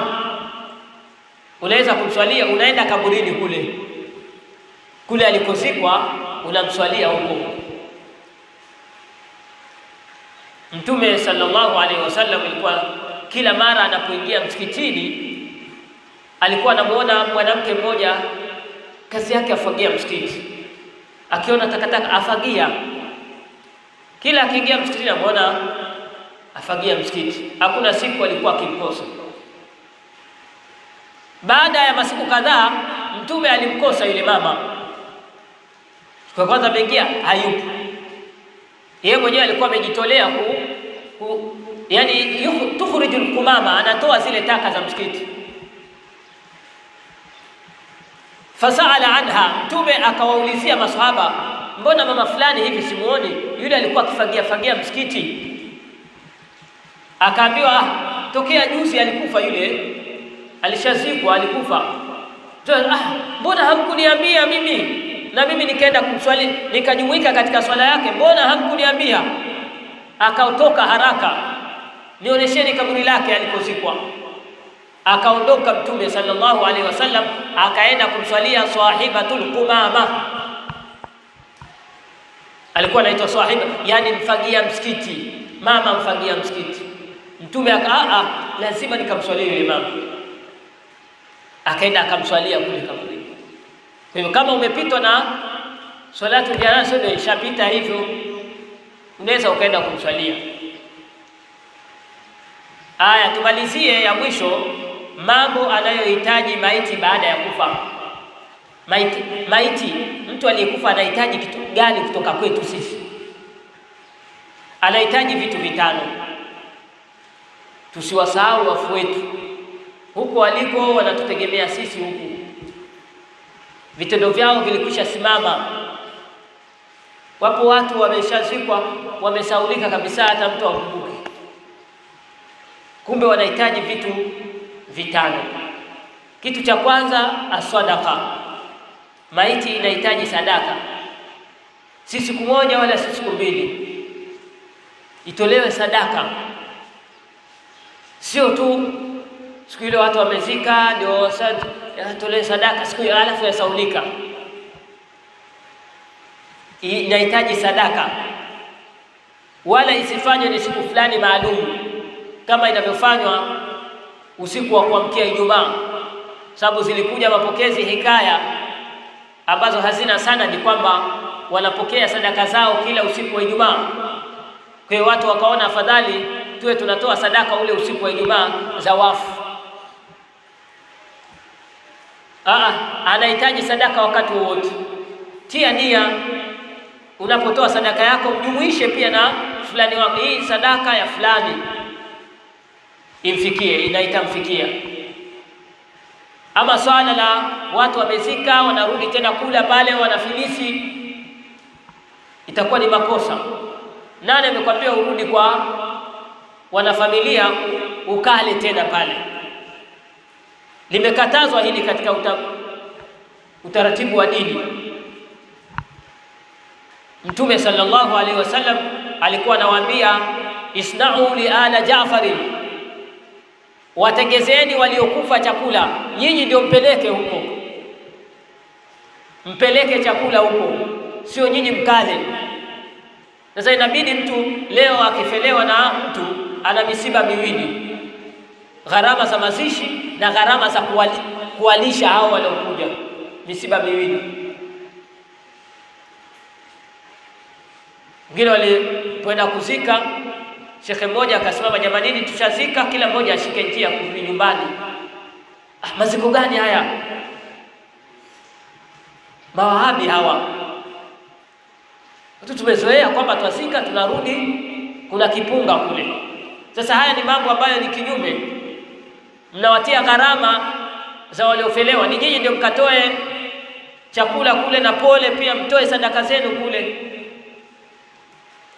unaweza kumswalia. Unaenda kaburini kule kule alikozikwa, unamswalia huko Mtume sallallahu alaihi wasallam alikuwa kila mara anapoingia msikitini alikuwa anamuona mwanamke mmoja kazi yake afagia msikiti, akiona takataka afagia. Kila akiingia msikitini anamuona afagia msikiti. Hakuna siku alikuwa akimkosa. Baada ya masiku kadhaa, Mtume alimkosa yule mama. Kwa kwanza ameingia hayupo, yeye mwenyewe alikuwa amejitolea ku, ku yani tukhrijul kumama, anatoa zile taka za msikiti. Fasaala anha, Mtume akawaulizia masahaba, mbona mama fulani hivi simuoni? Yule alikuwa akifagia fagia msikiti. Akaambiwa tokea juzi alikufa yule, alishazikwa, alikufa. Ah, mbona hamkuniambia mimi? Na mimi nikaenda kumswali, nikajumuika katika swala yake, mbona hamkuniambia? Akatoka haraka, nionyesheni kaburi lake alikozikwa. Akaondoka Mtume sallallahu alaihi wasallam, akaenda kumswalia sahibatul qumama. Alikuwa anaitwa sahiba, yani mfagia msikiti, mama mfagia msikiti. Mtume aka lazima nikamswalie yule mama, akaenda akamswalia kule kaburi. Kwa hivyo kama umepitwa na salatu janaza, ndio ishapita hivyo, unaweza ukaenda kumswalia. Aya, tumalizie ya mwisho, mambo anayohitaji maiti baada ya kufa. Maiti, maiti mtu aliyekufa anahitaji kitu gani kutoka kwetu sisi? Anahitaji vitu vitano. Tusiwasahau wafu wetu huko waliko, wanatutegemea sisi huku. Vitendo vyao vilikwisha simama. Wapo watu wameshazikwa, wamesaulika kabisa, hata mtu akumbuke. Kumbe wanahitaji vitu vitano. Kitu cha kwanza, aswadaka. Maiti inahitaji sadaka, si siku moja wala si siku mbili, itolewe sadaka, sio tu siku ile watu wamezika ndio atolewe sadaka siku hiyo alafu yasaulika. Inahitaji sadaka, wala isifanywe ni siku fulani maalum kama inavyofanywa usiku wa kuamkia Ijumaa, sababu zilikuja mapokezi hikaya ambazo hazina sana, ni kwamba wanapokea sadaka zao kila usiku wa Ijumaa. Kwa hiyo watu wakaona afadhali tuwe tunatoa sadaka ule usiku wa Ijumaa za wafu. Aa, anahitaji sadaka wakati wowote. Tia nia unapotoa sadaka yako, mjumuishe pia na fulani wako, hii sadaka ya fulani imfikie, inaitamfikia. Ama swala la watu wamezika, wanarudi tena kula pale, wanafilisi, itakuwa ni makosa. Nani amekwambia urudi kwa wanafamilia ukale tena pale? Limekatazwa hili katika uta, utaratibu wa dini. Mtume sallallahu alaihi wasallam alikuwa anawaambia isna'u li ala Jaafari, watengezeni waliokufa chakula, nyinyi ndio mpeleke huko, mpeleke chakula huko, sio nyinyi mkale. Sasa inabidi mtu leo akifelewa na mtu ana misiba miwili, gharama za mazishi na gharama za kuwali, kuwalisha hao waliokuja, misiba miwili. Wengine walipoenda kuzika, shekhe mmoja akasimama, jamanini, tushazika, kila mmoja ashike njia kurudi nyumbani. Ah, maziko gani haya? Mawahabi hawa watu tumezoea kwamba twazika tunarudi, kuna kipunga kule. Sasa haya ni mambo ambayo ni kinyume, mnawatia gharama za waliofelewa. Ni nyinyi ndio mkatoe chakula kule, na pole pia mtoe sadaka zenu kule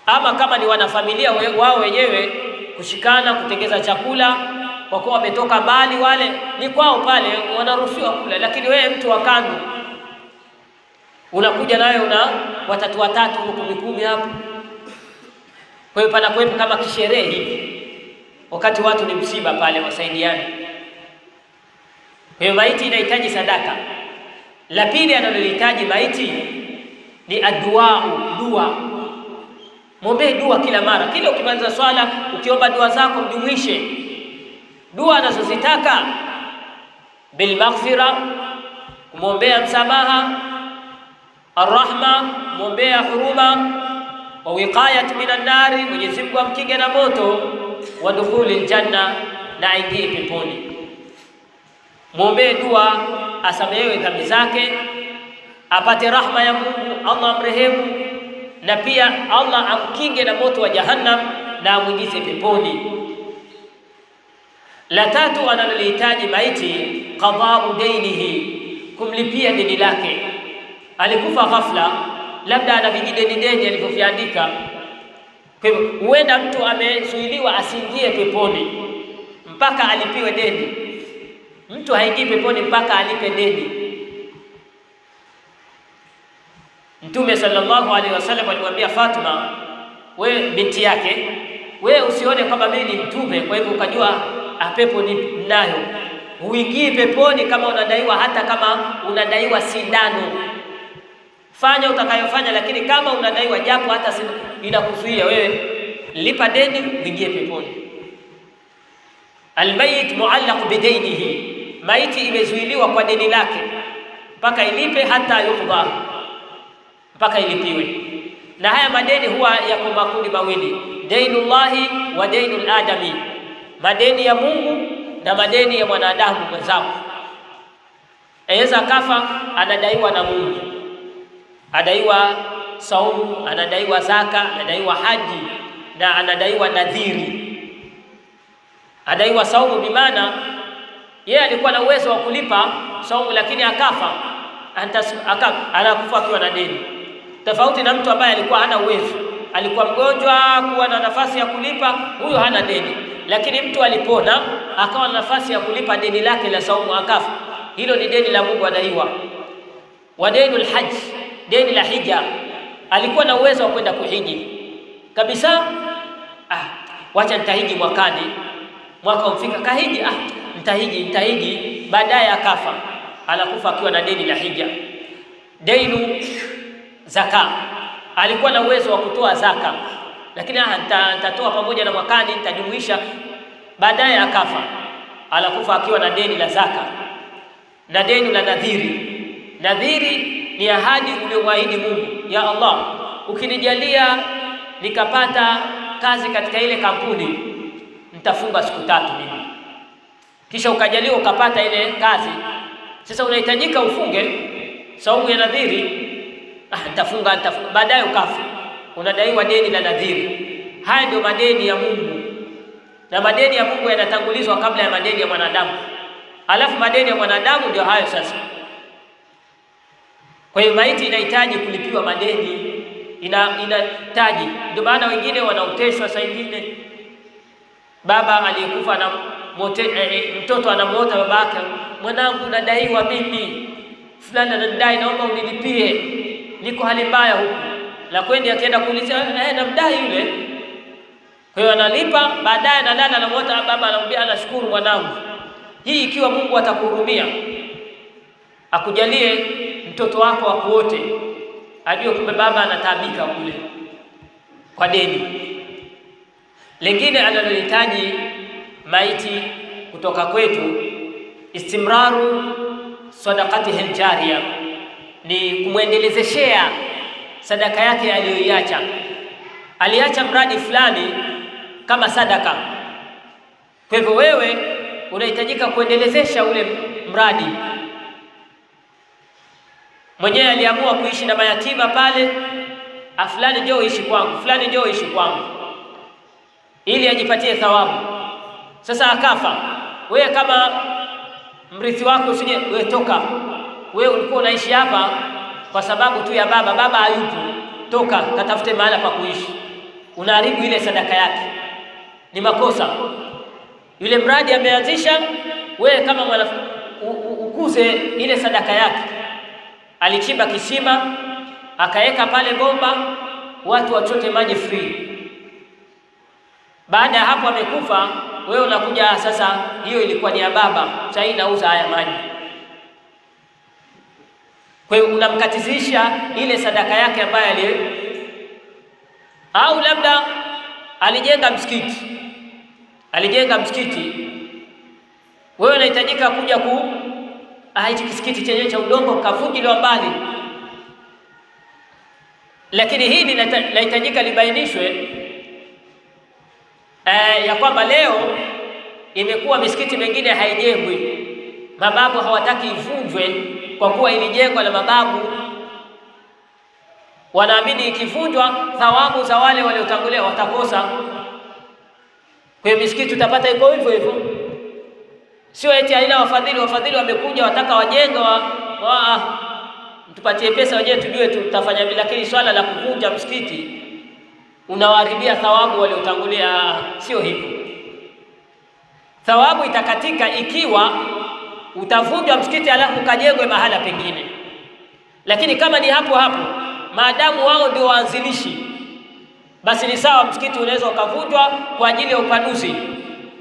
ama kama ni wanafamilia wao wenyewe kushikana kutengeza chakula, kwa kuwa wametoka mbali, wale ni kwao pale, wanaruhusiwa kula. Lakini wewe mtu wa kando unakuja nayo una watatu watatu kumi kumi hapo. Kwa hiyo pana kuwepo kama kisherehe hivi, wakati watu ni msiba pale, wasaidiane. Hiyo maiti inahitaji sadaka. La pili analohitaji maiti ni aduau, dua Mwombee dua kila mara, kila ukimaliza swala, ukiomba dua zako mjumuishe dua anazozitaka bilmaghfira, kumwombea msamaha, arrahma, kumwombea huruma, wa wiqayat minan nari, Mwenyezi Mungu amkinge na moto, wa dukhuli ljanna, na aingie peponi. Mwombee dua asamehewe dhambi zake, apate rahma ya Mungu, Allah amrehemu, na pia Allah amkinge na moto wa Jahannam na amwingize peponi. La tatu analolihitaji maiti, qadau dainihi, kumlipia deni lake. Alikufa ghafla, labda ana vijideni deni alivyoviandika. Kwa hivyo huenda mtu amezuiliwa asiingie peponi mpaka alipiwe deni. Mtu haingii peponi mpaka alipe deni. Mtume sallallahu alaihi wasallam alimwambia Fatima, we binti yake, we usione kwamba mimi ni mtume, kwa hivyo ukajua apepo ni nayo. Huingii peponi kama unadaiwa, hata kama unadaiwa sindano. Fanya utakayofanya, lakini kama unadaiwa japo hata inakuzuia wewe, lipa deni uingie peponi. Almayit muallaq bidainihi, maiti imezuiliwa kwa deni lake mpaka ilipe, hata yukdha, mpaka ilipiwe. Na haya madeni huwa yako makundi mawili, deinullahi wa deinul adami madeni ya Mungu na madeni ya mwanadamu mwenzako. Aweza kafa anadaiwa na Mungu, adaiwa saumu, anadaiwa zaka, anadaiwa haji na anadaiwa nadhiri. Adaiwa saumu, bimaana yeye alikuwa na uwezo wa kulipa saumu, lakini akafa, anakufa akiwa na deni, tofauti na mtu ambaye alikuwa hana uwezo, alikuwa mgonjwa, kuwa na nafasi ya kulipa, huyo hana deni. Lakini mtu alipona akawa na nafasi ya kulipa deni lake la saumu akafa, hilo ni deni la Mungu adaiwa. Wa deni lhaj, deni la hija, alikuwa na uwezo wa kwenda kuhiji. Kabisa. Ah, wacha nitahiji mwakani, mwaka umfika, kahiji, ah, nitahiji nitahiji, baadaye akafa, anakufa akiwa na deni la hija. Dainu zaka, alikuwa na uwezo wa kutoa zaka. Lakini nitatoa pamoja na mwakani nitajumuisha, baadaye akafa, anakufa akiwa na deni la zaka. Na deni la nadhiri. Nadhiri ni ahadi uliyomwahidi Mungu, ya Allah, ukinijalia nikapata kazi katika ile kampuni nitafunga siku tatu mimi, kisha ukajaliwa ukapata ile kazi, sasa unahitajika ufunge saumu ya nadhiri. Ah, nitafunga nitafunga, baadaye ukafa unadaiwa deni la nadhiri. Haya ndio madeni ya Mungu, na madeni ya Mungu yanatangulizwa kabla ya madeni ya mwanadamu, alafu madeni ya mwanadamu ndio hayo sasa. Kwa hiyo maiti inahitaji kulipiwa madeni, ina inahitaji. Ndio maana wengine wanaoteshwa saa ingine, baba aliyekufa na mote, eh, mtoto anamwota baba babake, mwanangu, nadaiwa mimi, fulani anadai, naomba unilipie, niko hali mbaya huku la kwendi akienda kuuliza eh, namdai yule. Kwa hiyo analipa, baadaye analala, anamwota baba, anamwambia anashukuru mwanangu. Hii ikiwa Mungu atakuhurumia akujalie mtoto wako akuote, ajue kumbe baba anataabika kule kwa deni. Lingine analolihitaji maiti kutoka kwetu, istimraru sadaqatihim jariya, ni kumwendelezeshea sadaka yake aliyoiacha. Aliacha mradi fulani kama sadaka, kwa hivyo wewe unahitajika kuendelezesha ule mradi. Mwenyewe aliamua kuishi na mayatima pale, fulani njoo ishi kwangu, fulani njoo ishi kwangu, ili ajipatie thawabu. Sasa akafa, wewe kama mrithi wako usije, wewe toka, wewe ulikuwa unaishi hapa kwa sababu tu ya baba, baba hayupo, toka katafute mahala pa kuishi. Unaharibu ile sadaka yake, ni makosa. Yule mradi ameanzisha, wewe kama mwana ukuze ile sadaka yake. Alichimba kisima akaweka pale bomba, watu wachote maji free. Baada ya hapo amekufa, wewe unakuja sasa, hiyo ilikuwa ni ya baba, sasa hii nauza haya maji. Kwa hiyo unamkatizisha ile sadaka yake ambayo ali au labda alijenga msikiti, alijenga msikiti, wewe unahitajika kuja ku ah, hichi kisikiti chenyewe cha udongo kavunjiliwa mbali. Lakini hili linahitajika libainishwe eh, ya kwamba leo imekuwa misikiti mingine haijengwi, mababu hawataki ivunjwe kwa kuwa ilijengwa na mababu. Wanaamini ikivunjwa thawabu za wale waliotangulia watakosa. Kwa hiyo misikiti utapata iko hivyo hivyo, sio eti haina wafadhili. Wafadhili wamekuja wataka wajenge wa, wa, tupatie pesa wenyewe tujue tutafanya lakini swala la kuvunja msikiti unawaharibia thawabu waliotangulia, sio hivyo. Thawabu itakatika ikiwa utavunjwa msikiti alafu ukajengwe mahala pengine, lakini kama ni hapo hapo, maadamu wao ndio waanzilishi, basi ni sawa, msikiti unaweza ukavunjwa kwa ajili ya upanuzi,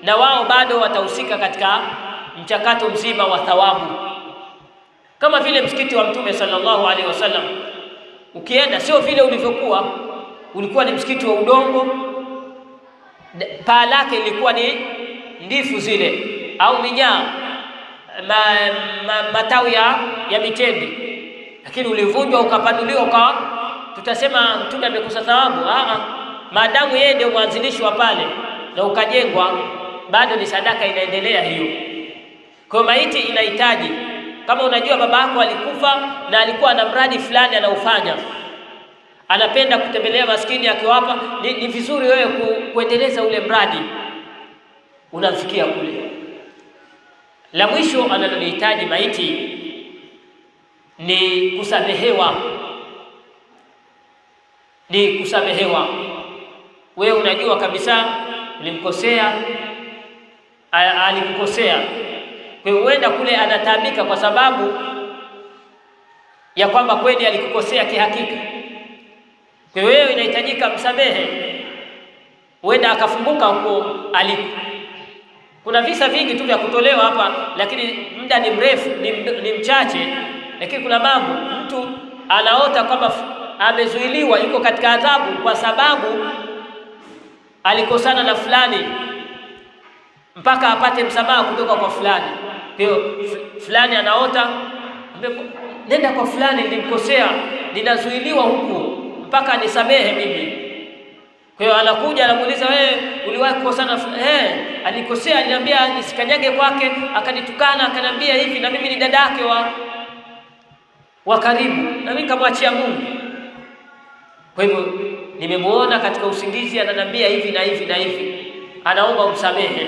na wao bado watahusika katika mchakato mzima wa thawabu, kama vile msikiti wa Mtume sallallahu alaihi wasallam. Ukienda sio vile ulivyokuwa, ulikuwa ni msikiti wa udongo, paa lake ilikuwa ni ndifu zile au minyaa ma, ma, matawi ya, ya mitende, lakini ulivunjwa ukapanuliwa, ukawa tutasema mtume amekosa thawabu? Maadamu yeye ndio mwanzilishi wa pale na ukajengwa, bado ni sadaka inaendelea hiyo. Kwa maiti inahitaji, kama unajua baba yako alikufa na alikuwa na mradi fulani anaufanya, anapenda kutembelea maskini akiwapa, ni, ni vizuri wewe ku, kuendeleza ule mradi unamfikia kule. La mwisho analolihitaji maiti ni kusamehewa, ni kusamehewa. Wewe unajua kabisa ulimkosea, alikukosea. Kwa hiyo huenda kule anataabika kwa sababu ya kwamba kweli alikukosea kihakika. Wewe inahitajika msamehe, huenda akafunguka huko aliko. Kuna visa vingi tu vya kutolewa hapa, lakini muda ni mrefu, ni, ni mchache. Lakini kuna mambo mtu anaota kwamba amezuiliwa, yuko katika adhabu kwa sababu alikosana na fulani, mpaka apate msamaha kutoka kwa fulani. Hiyo fulani anaota, nenda kwa fulani, nilimkosea, ninazuiliwa huku mpaka nisamehe mimi. Kwa hiyo anakuja anamuuliza, wewe uliwahi kukosana? Eh, alikosea, aliniambia nisikanyage kwake, akanitukana, akaniambia hivi, na mimi ni dada yake wa wa karibu, na mimi kamwachia Mungu. Kwa hivyo nimemwona katika usingizi ananiambia hivi na hivi na hivi, anaomba umsamehe.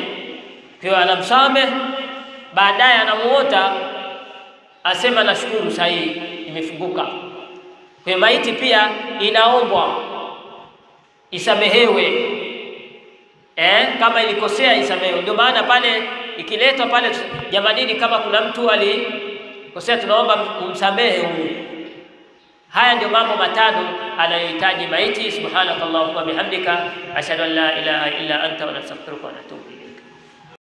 Kwa hiyo anamsamehe, baadaye anamuota asema nashukuru, sahihi imefunguka. Kwa maiti pia inaombwa isamehewe eh, kama ilikosea isamehewe. Ndio maana pale ikiletwa pale jamanini, kama kuna mtu alikosea, tunaomba umsamehe huyu. Haya ndio mambo matano anayohitaji maiti. Subhanakallahumma bihamdika ashhadu an la ilaha illa anta wa nastaghfiruka wa natubu